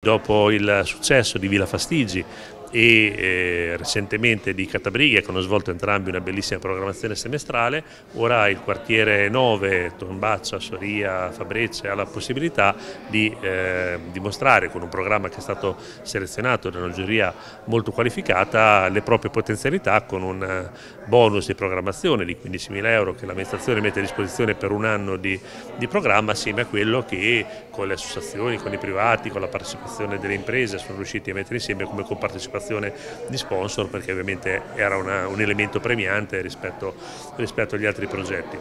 Dopo il successo di Villa Fastigi e eh, recentemente di Catabrighe che hanno svolto entrambi una bellissima programmazione semestrale, ora il quartiere 9, Tombaccia, Soria, Fabrecce ha la possibilità di eh, dimostrare con un programma che è stato selezionato da una giuria molto qualificata le proprie potenzialità con un eh, bonus di programmazione di 15.000 euro che l'amministrazione mette a disposizione per un anno di, di programma assieme a quello che con le associazioni, con i privati, con la partecipazione delle imprese sono riusciti a mettere insieme come compartecipazione partecipazione di sponsor perché ovviamente era una, un elemento premiante rispetto, rispetto agli altri progetti.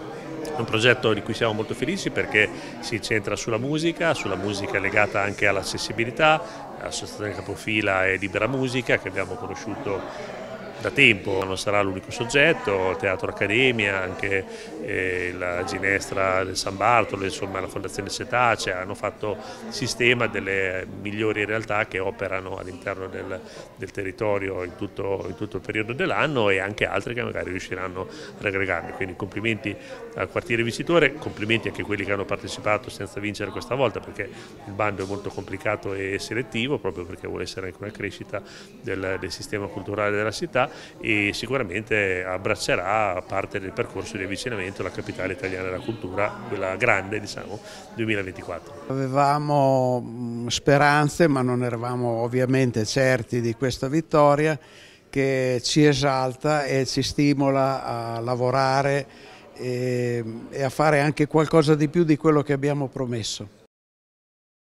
Un progetto di cui siamo molto felici perché si centra sulla musica, sulla musica legata anche all'accessibilità, l'associazione capofila è Libera Musica che abbiamo conosciuto da tempo, non sarà l'unico soggetto, il Teatro Accademia, anche eh, la Ginestra del San Bartolo, insomma la Fondazione Setacea hanno fatto sistema delle migliori realtà che operano all'interno del, del, territorio in tutto, in tutto, il periodo dell'anno e anche altre che magari riusciranno ad aggregarli. Quindi complimenti al quartiere vincitore, complimenti anche a quelli che hanno partecipato senza vincere questa volta perché il bando è molto complicato e selettivo proprio perché vuole essere anche una crescita del, del sistema culturale della città e sicuramente abbraccerà parte del percorso di avvicinamento alla capitale italiana della cultura, quella grande diciamo 2024. Avevamo mm, speranze ma non eravamo ovviamente certi di questa vittoria che ci esalta e ci stimola a lavorare e, e a fare anche qualcosa di più di quello che abbiamo promesso.